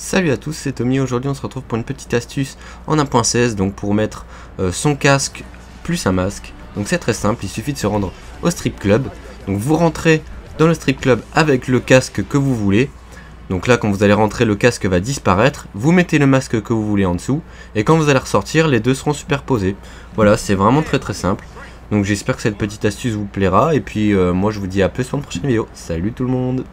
Salut à tous, c'est Tommy. Aujourd'hui, on se retrouve pour une petite astuce en 1.16, donc pour mettre euh, son casque plus un masque. Donc c'est très simple, il suffit de se rendre au strip club. Donc vous rentrez dans le strip club avec le casque que vous voulez. Donc là, quand vous allez rentrer, le casque va disparaître. Vous mettez le masque que vous voulez en dessous. Et quand vous allez ressortir, les deux seront superposés. Voilà, c'est vraiment très très simple. Donc j'espère que cette petite astuce vous plaira. Et puis euh, moi, je vous dis à plus pour une prochaine vidéo. Salut tout le monde